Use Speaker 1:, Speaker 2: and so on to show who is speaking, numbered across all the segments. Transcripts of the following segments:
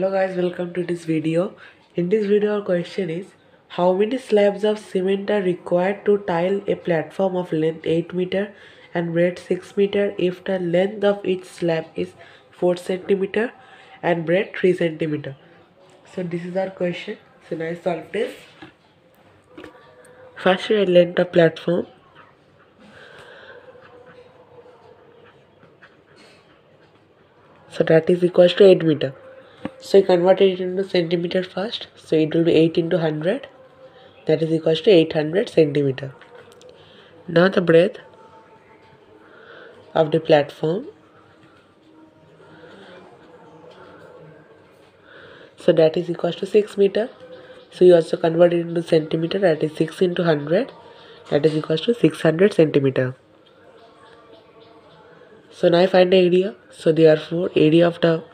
Speaker 1: hello guys welcome to this video. In this video our question is how many slabs of cement are required to tile a platform of length 8 meter and breadth 6 meter if the length of each slab is 4 centimeter and breadth 3 centimeter? So this is our question. So now I solve this. First we length of platform. So that is equals to 8 meter so you convert it into centimeter first. So it will be 8 into 100 that is equals to 800 centimeter. Now the breadth of the platform. So that is equals to 6 meter. So you also convert it into centimeter. That is 6 into 100 that is equals to 600 centimeter. So now I find the area. So therefore area of the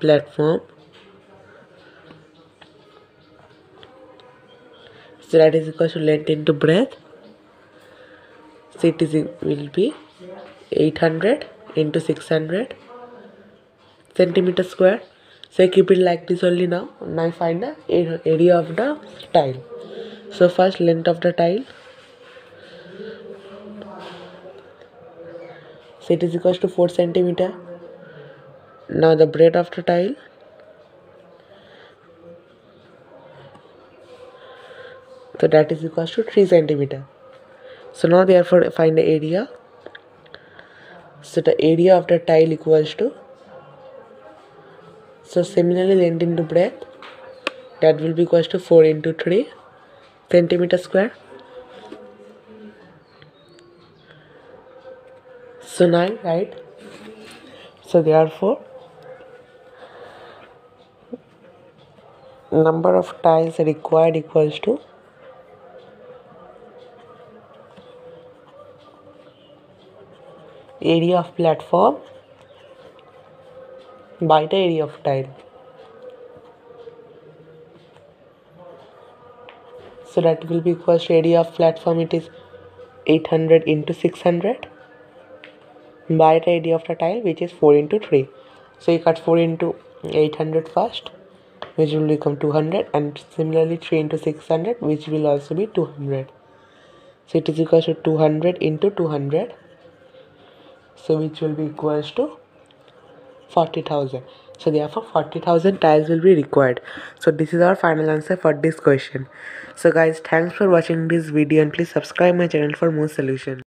Speaker 1: platform so that is equal to length into breadth so it is will be 800 into 600 centimeter square so I keep it like this only now now find the area of the tile so first length of the tile so it is equals to 4 centimeter now the breadth of the tile. So that is equals to 3 centimeter. So now therefore find the area. So the area of the tile equals to. So similarly length into breadth that will be equals to 4 into 3 centimeter square. So now right? So therefore number of tiles required equals to area of platform by the area of tile. So that will be equals to area of platform it is 800 into 600 by the area of the tile which is 4 into 3 so you cut 4 into 800 first which will become 200 and similarly 3 into 600 which will also be 200 so it is equal to 200 into 200 so which will be equals to 40,000 so therefore 40,000 tiles will be required. So this is our final answer for this question. So guys thanks for watching this video and please subscribe my channel for more solutions